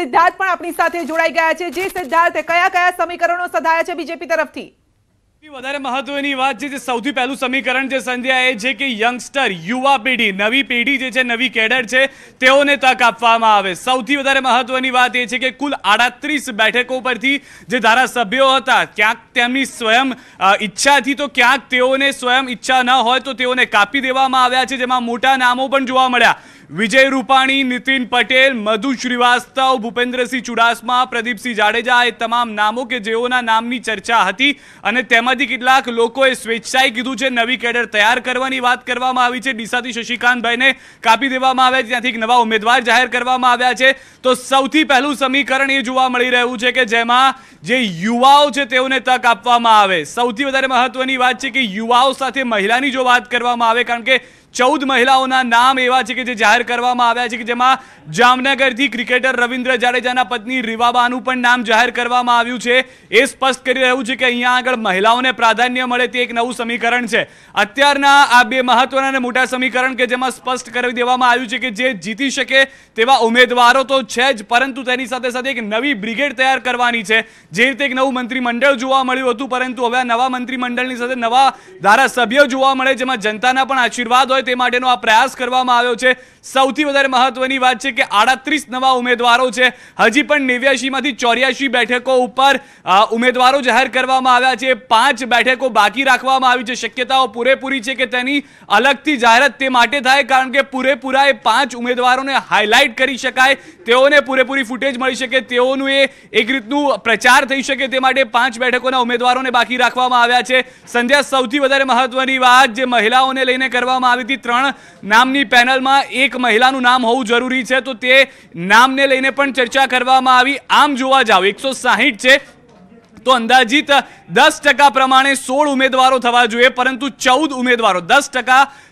સિદ્ધાર્થ પણ આપણી સાથે જોડાઈ ગયા છે. જે સિદ્ધાર્થ, કયા કયા સમીકરણો સધાયા છે બીજેપી તરફથી? વધારે મહત્વની વાત છે જે સૌથી પહેલું સમીકરણ છે સંધ્યા એ છે કે યંગસ્ટર, યુવા પેઢી, નવી પેઢી જે છે, નવી કેડર છે, તેઓને તક આપવામાં આવે. સૌથી વધારે મહત્વની વાત એ છે કે કુલ આડત્રીસ બેઠકો પરથી જે ધારાસભ્યો હતા, ક્યાંક તેમની સ્વયં ઈચ્છાથી તો ક્યાંક તેઓને સ્વયં ઈચ્છા ન હોય તો તેઓને કાપી દેવામાં આવ્યા છે, જેમાં મોટા નામો પણ જોવા મળ્યા. વિજય રૂપાણી, નીતિન પટેલ, મધુ શ્રીવાસ્તવ, ભૂપેન્દ્રસિંહ ચુડાસમા, પ્રદીપસિંહ જાડેજા એ તમામ નામો કે જેઓના નામની ચર્ચા હતી અને તેમાંથી કેટલાક લોકોએ સ્વેચ્છાએ કીધું છે, નવી કેડર તૈયાર કરવાની વાત કરવામાં આવી છે. ડીસાથી શશિકાંતભાઈને કાપી દેવામાં આવ્યા ત્યાંથી એક નવા ઉમેદવાર જાહેર કરવામાં આવ્યા છે. તો સૌથી પહેલું સમીકરણ એ જોવા મળી રહ્યું છે કે જેમાં જે યુવાઓ છે તેઓને તક આપવામાં આવે. સૌથી વધારે મહત્વની વાત છે કે યુવાઓ સાથે મહિલાની જો વાત કરવામાં આવે, કારણ કે ચૌદ મહિલાઓના નામ એવા છે કે જે જાહેર કરવામાં આવ્યા છે કે જેમાં જામનગરથી ક્રિકેટર રવિન્દ્ર જાડેજાના પત્ની રીવાબાનું પણ નામ જાહેર કરવામાં આવ્યું છે. એ સ્પષ્ટ કરી રહ્યું છે કે અહીંયા આગળ મહિલાઓને પ્રાધાન્ય મળે તે એક નવું સમીકરણ છે. અત્યારના આ બે મહત્વના અને મોટા સમીકરણ કે જેમાં સ્પષ્ટ કરી દેવામાં આવ્યું છે કે જે જીતી શકે તેવા ઉમેદવારો તો છે જ, પરંતુ તેની સાથે સાથે એક નવી બ્રિગેડ તૈયાર કરવાની છે. જે રીતે એક નવું મંત્રીમંડળ જોવા મળ્યું હતું, પરંતુ હવે આ નવા મંત્રીમંડળની સાથે નવા ધારાસભ્યો જોવા મળે, જેમાં જનતાના પણ આશીર્વાદ હોય તે માટેનો આ પ્રયાસ કરવામાં આવ્યો છે. સૌથી વધારે મહત્વની વાત છે કે આડત્રીસ નવા ઉમેદવારો છે. હજી પણ નેવ્યાસીમાંથી ચોર્યાસી બેઠકો ઉપર ઉમેદવારો જાહેર કરવામાં આવ્યા છે. પાંચ બેઠકો બાકી રાખવામાં આવી છે. શક્યતાઓ પૂરેપૂરી છે કે તેની અલગથી જાહેરાત તે માટે થાય કારણ કે પૂરેપૂરા એ પાંચ ઉમેદવારોને હાઇલાઇટ કરી શકાય. તેઓને પૂરેપૂરી ફૂટેજ મળી શકે, તેઓનું એ એક રીતનું પ્રચાર થઈ શકે તે માટે પાંચ બેઠકોના ઉમેદવારોને બાકી રાખવામાં આવ્યા છે. સંધ્યા સૌથી વધારે મહત્વની વાત જે મહિલાઓને લઈને કરવામાં આવી હતી ત્રણ નામની પેનલમાં એક મહિલાનું નામ હોવું જરૂરી છે. તો તે નામને લઈને પણ ચર્ચા કરવામાં આવી. આમ જોવા જાવ, એકસો છે. તો અંદાજિત દસ પ્રમાણે સોળ ઉમેદવારો થવા જોઈએ, પરંતુ ચૌદ ઉમેદવારો, દસ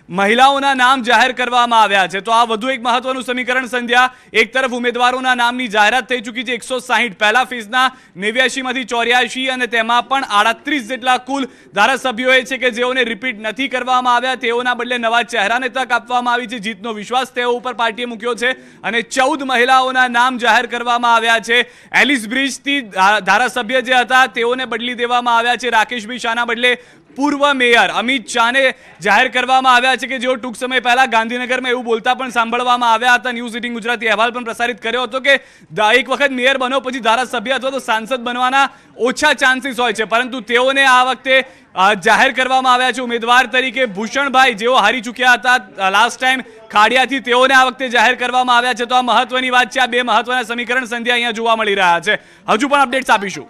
મહિલાઓના નામ જાહેર કરવામાં આવ્યા છે. તો આ વધુ એક મહત્વનું સમીકરણ, સંધ્યા. એક તરફ ઉમેદવારોના નામની જાહેરાત થઈ ચૂકી છે એકસો સાહીઠ. પહેલા ફેઝના નેવ્યાસીમાંથી ચોર્યાસી અને તેમાં પણ આડત્રીસ જેટલા કુલ ધારાસભ્યોએ છે કે જેઓને રિપીટ નથી કરવામાં આવ્યા, તેઓના બદલે નવા ચહેરાને તક આપવામાં આવી છે. જીતનો વિશ્વાસ તેઓ ઉપર પાર્ટીએ મૂક્યો છે અને ચૌદ મહિલાઓના નામ જાહેર કરવામાં આવ્યા છે. એલિસ બ્રિજથી ધારાસભ્ય જે હતા, તેઓને બદલી દેવામાં આવ્યા છે. રાકેશભાઈ શાહના બદલે પૂર્વ મેયર અમિત શાહને જાહેર કરવામાં આવ્યા છે કે જેઓ ટૂંક સમય પહેલા ગાંધીનગરમાં એવું બોલતા પણ સાંભળવામાં આવ્યા હતા. ન્યૂઝ એટીન ગુજરાતી અહેવાલ પણ પ્રસારિત કર્યો હતો કે એક વખત મેયર બનો, પછી ધારાસભ્ય અથવા તો સાંસદ બનવાના ઓછા ચાન્સીસ હોય છે. પરંતુ તેઓને આ વખતે જાહેર કરવામાં આવ્યા છે ઉમેદવાર તરીકે ભૂષણભાઈ. જેઓ હારી ચૂક્યા હતા લાસ્ટ ટાઈમ ખાડિયાથી તેઓને આ વખતે જાહેર કરવામાં આવ્યા છે. તો આ મહત્વની વાત છે. આ બે મહત્વના સમીકરણ સંધ્યા અહીંયા જોવા મળી રહ્યા છે. હજુ પણ અપડેટ્સ આપીશું.